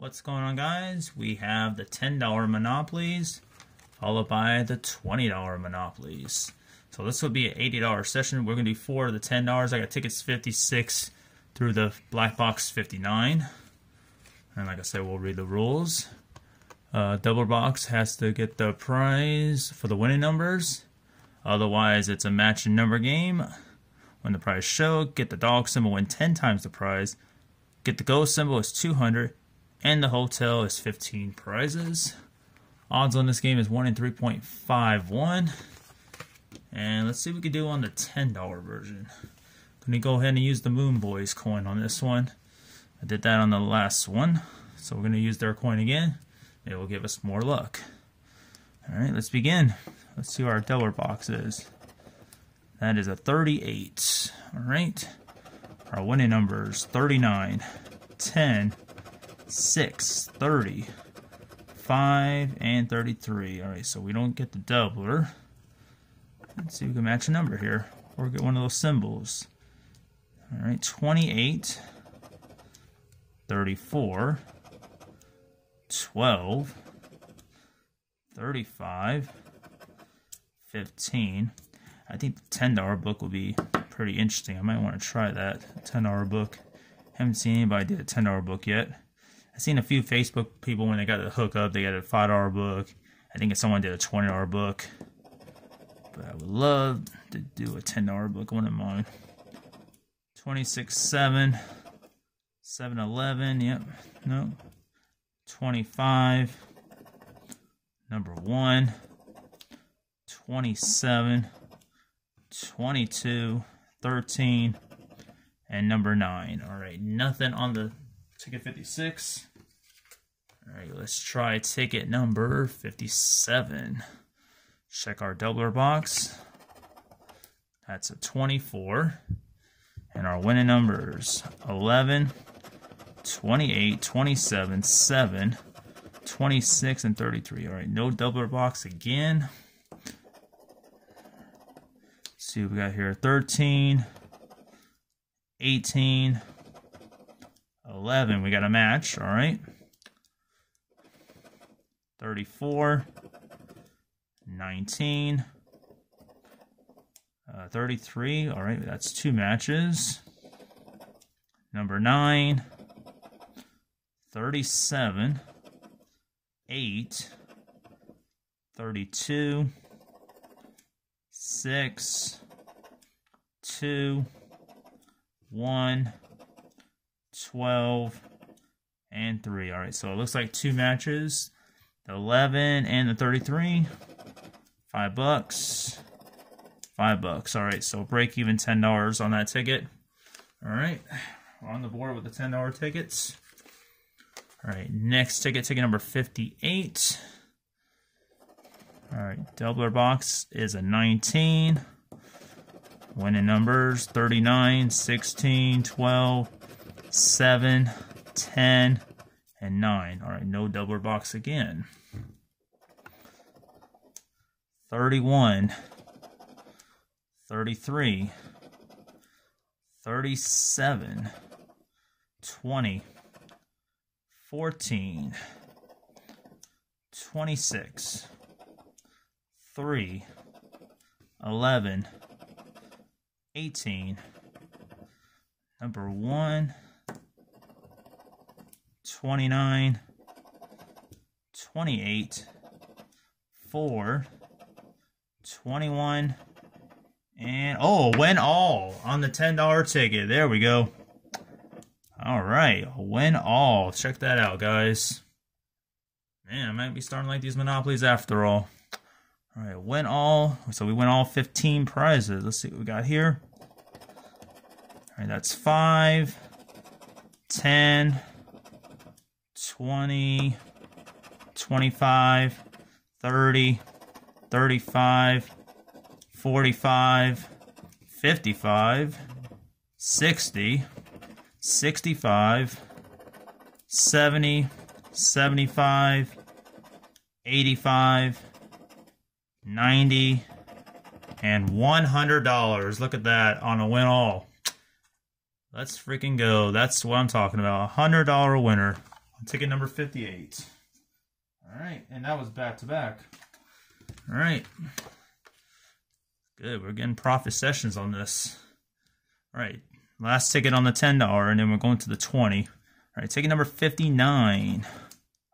What's going on guys? We have the $10 Monopolies followed by the $20 Monopolies. So this will be an $80 session. We're going to do four of the $10. I got tickets 56 through the black box 59. And like I said, we'll read the rules. Uh, double box has to get the prize for the winning numbers. Otherwise, it's a matching number game. When the prize show, get the dog symbol, win 10 times the prize. Get the ghost symbol is 200 and the hotel is 15 prizes. Odds on this game is 1 in 3.51. And let's see what we can do on the $10 version. Gonna go ahead and use the Moon Boys coin on this one. I did that on the last one. So we're gonna use their coin again. It will give us more luck. Alright, let's begin. Let's see what our doubler box is. That is a 38. Alright. Our winning numbers 39, 10, 6, 30, 5, and 33. Alright, so we don't get the doubler. Let's see if we can match a number here. Or get one of those symbols. Alright, 28, 34, 12, 35, 15. I think the $10 book will be pretty interesting. I might want to try that. $10 book. Haven't seen anybody do a $10 book yet. I've seen a few Facebook people when they got the hookup, they got a five dollar book. I think if someone did a twenty dollar book. But I would love to do a ten dollar book. One of mine. Twenty six seven. 7 11, yep, no. 25, number 1, 27, 22, 13, and number 9. All right, nothing on the ticket 56. All right, let's try ticket number 57. Check our doubler box. That's a 24. And our winning numbers 11, 28, 27, 7, 26, and 33. All right, no doubler box again. Let's see what we got here 13, 18, 11. We got a match. All right. 34, 19, uh, 33. All right, that's two matches. Number 9, 37, 8, 32, 6, 2, 1, 12, and 3. All right, so it looks like two matches. The 11 and the 33. Five bucks. Five bucks. All right, so break even $10 on that ticket. All right, we're on the board with the $10 tickets. All right, next ticket, ticket number 58. All right, doubler box is a 19. Winning numbers 39, 16, 12, 7, 10, and 9. All right, no doubler box again. 31, 33, 37, 20, 14, 26, 3, 11, 18, number 1, 29, 28, 4, 21, and oh, win all on the $10 ticket. There we go. All right, win all. Check that out, guys. Man, I might be starting like these monopolies after all. All right, win all. So we win all 15 prizes. Let's see what we got here. All right, that's 5, 10, 20, 25, 30, 35, 45, 55, 60, 65, 70, 75, 85, 90, and $100. Look at that on a win all. Let's freaking go. That's what I'm talking about. A $100 winner ticket number 58. All right, and that was back to back. All right. Good, we're getting profit sessions on this. All right, last ticket on the $10, and then we're going to the 20. All right, ticket number 59.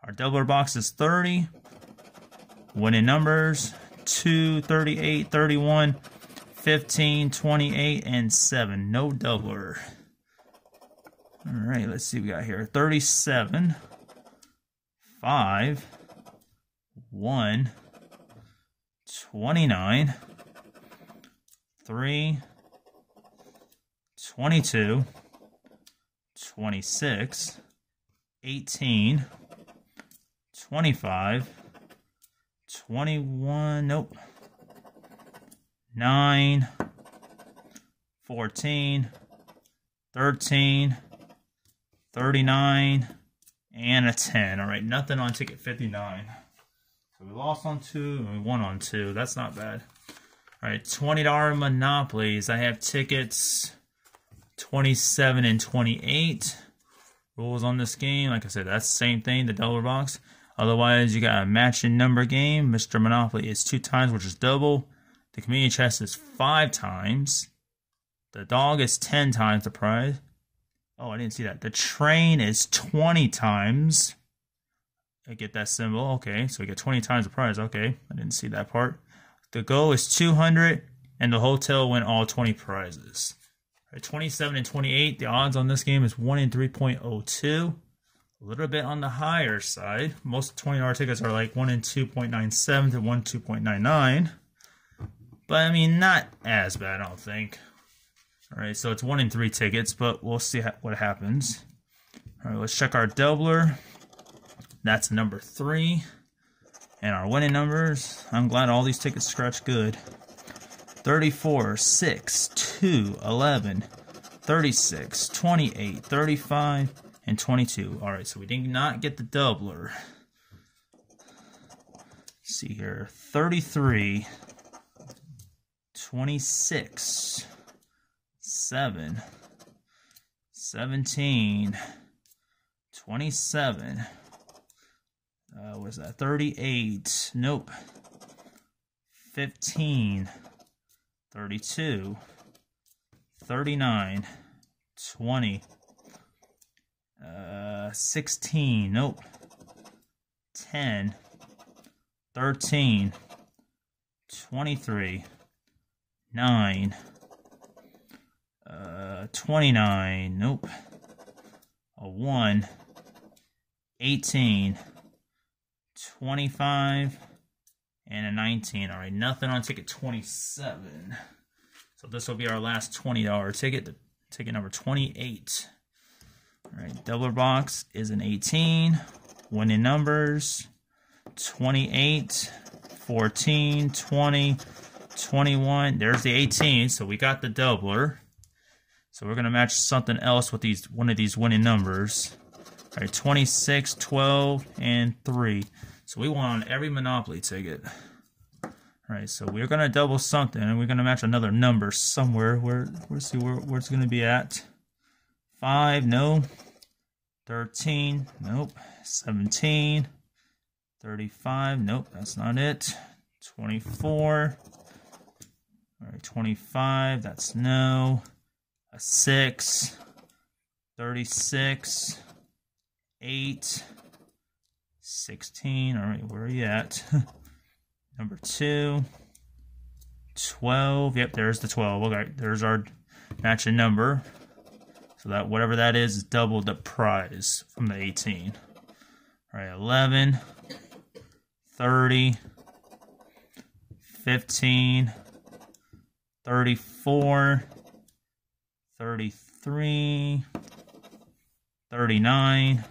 Our doubler box is 30. Winning numbers 2, 38, 31, 15, 28, and 7. No doubler. All right, let's see what we got here. 37, 5, 1, 29, 3, 22, 26, 18, 25, 21, nope, 9, 14, 13, 39, and a 10. All right, nothing on ticket 59. So we lost on two and we won on two. That's not bad. All right, $20 Monopolies. I have tickets 27 and 28. Rules on this game, like I said, that's the same thing, the double box. Otherwise, you got a matching number game. Mr. Monopoly is two times, which is double. The community chest is five times. The dog is 10 times the prize. Oh, I didn't see that. The train is 20 times. I get that symbol. Okay, so we get 20 times the prize. Okay, I didn't see that part. The goal is 200, and the hotel win all 20 prizes. Right, 27 and 28, the odds on this game is 1 in 3.02 a little bit on the higher side. Most $20 tickets are like 1 in 2.97 to 1 2.99. But I mean, not as bad, I don't think. All right, so it's 1 in 3 tickets, but we'll see what happens. All right, let's check our doubler. That's number 3. And our winning numbers, I'm glad all these tickets scratch good. 34, 6, 2, 11, 36, 28, 35, and 22. All right, so we did not get the doubler. Let's see here 33, 26, 7, 17, 27. Uh, was that 38? Nope. 15, 32, 39, 20, uh, 16. Nope. 10. 13. 23. 9. Uh, 29. Nope. A 1. 18. 25. And a 19. All right, nothing on ticket 27. So this will be our last $20 ticket, ticket number 28. All right, doubler box is an 18. Winning numbers 28, 14, 20, 21. There's the 18. So we got the doubler. So we're going to match something else with these one of these winning numbers. All right, 26, 12, and 3. So we on every Monopoly ticket. All right, so we're going to double something, and we're going to match another number somewhere. Where, let's see where, where it's going to be at. 5, no. 13, nope. 17, 35, nope, that's not it. 24, all right, 25, that's no. A 6, 36, 8, 16, all right, where are you at? Number 2, 12, yep, there's the 12. Okay, there's our matching number. So that whatever that is is double the prize from the 18. All right, 11, 30, 15, 34, 33, 39,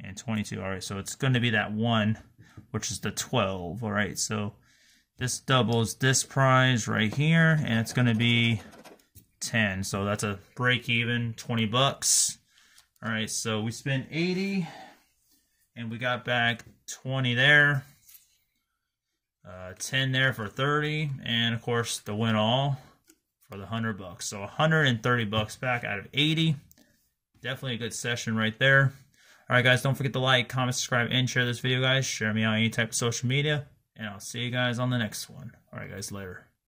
and 22. All right, so it's going to be that one, which is the 12. All right, so this doubles this prize right here, and it's going to be 10. So that's a break even, 20 bucks. All right, so we spent 80 and we got back 20 there. Uh, 10 there for 30 and of course the win all for the 100 bucks. So 130 bucks back out of 80. Definitely a good session right there. Alright, guys, don't forget to like, comment, subscribe, and share this video, guys. Share me on any type of social media. And I'll see you guys on the next one. Alright, guys, later.